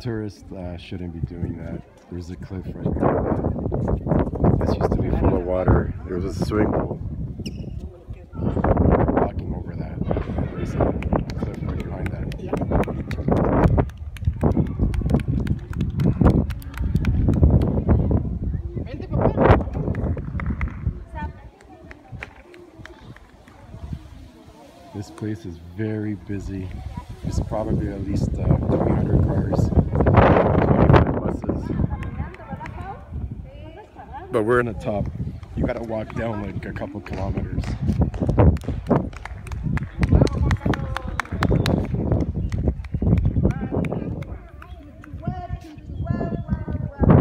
tourists uh, shouldn't be doing that. There's a cliff right there. This used to be full of water. There was a swimming pool. Walking over that. There's a cliff right behind that. This place is very busy. There's probably at least uh, But we're in the top. You gotta walk down like a couple kilometers.